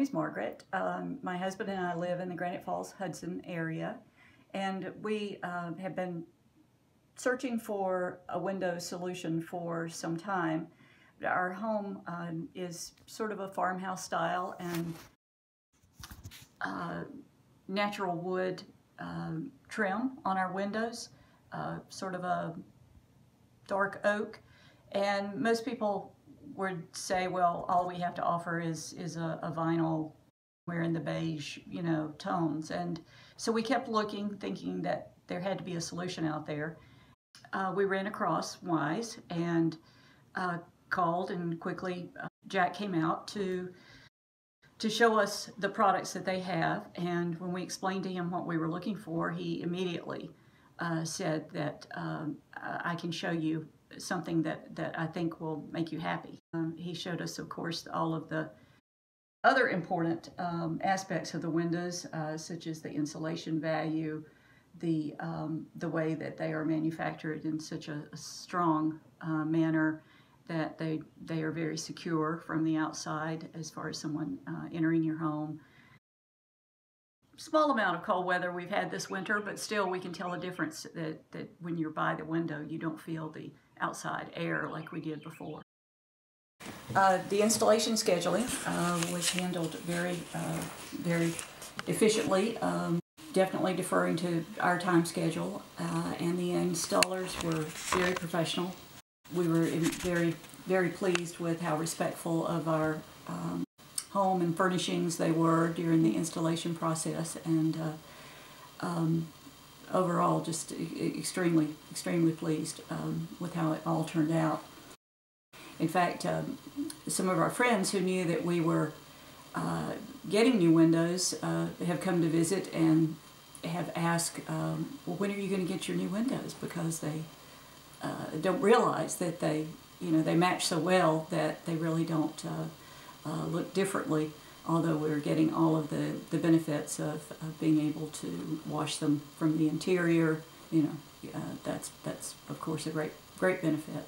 name is Margaret. Um, my husband and I live in the Granite Falls, Hudson area, and we uh, have been searching for a window solution for some time. Our home um, is sort of a farmhouse style and uh, natural wood um, trim on our windows, uh, sort of a dark oak. And most people would say, well, all we have to offer is, is a, a vinyl wearing the beige, you know, tones. And so we kept looking, thinking that there had to be a solution out there. Uh, we ran across Wize and uh, called and quickly uh, Jack came out to to show us the products that they have. And when we explained to him what we were looking for, he immediately uh, said that um, I can show you something that, that I think will make you happy. Um, he showed us, of course, all of the other important um, aspects of the windows, uh, such as the insulation value, the, um, the way that they are manufactured in such a, a strong uh, manner, that they, they are very secure from the outside as far as someone uh, entering your home. Small amount of cold weather we've had this winter, but still we can tell a difference that, that when you're by the window, you don't feel the outside air like we did before. Uh, the installation scheduling uh, was handled very, uh, very efficiently, um, definitely deferring to our time schedule, uh, and the installers were very professional we were very, very pleased with how respectful of our um, home and furnishings they were during the installation process and uh, um, overall just extremely, extremely pleased um, with how it all turned out. In fact, um, some of our friends who knew that we were uh, getting new windows uh, have come to visit and have asked, um, well, when are you going to get your new windows? Because they uh, don't realize that they, you know, they match so well that they really don't uh, look differently. Although we're getting all of the, the benefits of, of being able to wash them from the interior, you know, uh, that's that's of course a great great benefit.